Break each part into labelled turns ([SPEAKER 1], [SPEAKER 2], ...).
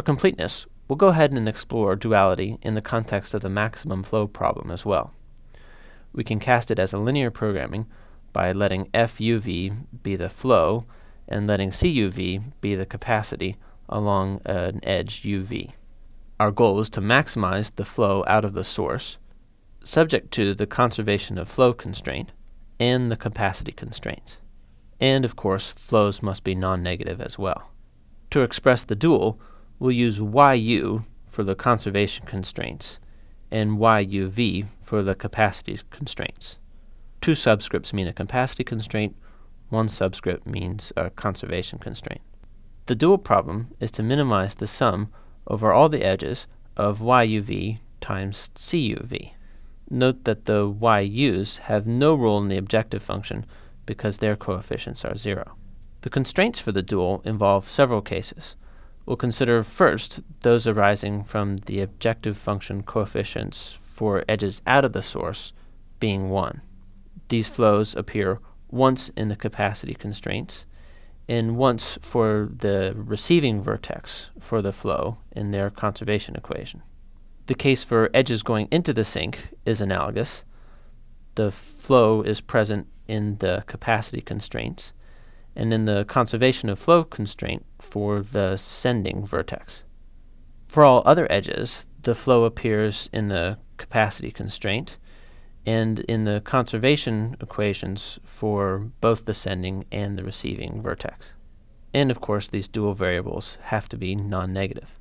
[SPEAKER 1] For completeness, we'll go ahead and explore duality in the context of the maximum flow problem as well. We can cast it as a linear programming by letting FUV be the flow and letting CUV be the capacity along an edge UV. Our goal is to maximize the flow out of the source, subject to the conservation of flow constraint and the capacity constraints. And of course, flows must be non-negative as well. To express the dual, we'll use YU for the conservation constraints and YUV for the capacity constraints. Two subscripts mean a capacity constraint, one subscript means a conservation constraint. The dual problem is to minimize the sum over all the edges of YUV times CUV. Note that the YU's have no role in the objective function because their coefficients are zero. The constraints for the dual involve several cases. We'll consider first those arising from the objective function coefficients for edges out of the source being 1. These flows appear once in the capacity constraints and once for the receiving vertex for the flow in their conservation equation. The case for edges going into the sink is analogous. The flow is present in the capacity constraints and in the conservation of flow constraint for the sending vertex. For all other edges, the flow appears in the capacity constraint and in the conservation equations for both the sending and the receiving vertex. And of course, these dual variables have to be non-negative.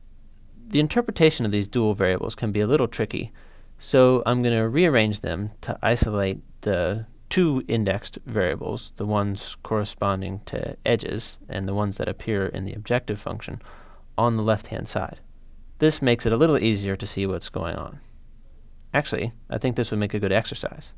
[SPEAKER 1] The interpretation of these dual variables can be a little tricky, so I'm going to rearrange them to isolate the two indexed variables, the ones corresponding to edges and the ones that appear in the objective function, on the left-hand side. This makes it a little easier to see what's going on. Actually, I think this would make a good exercise.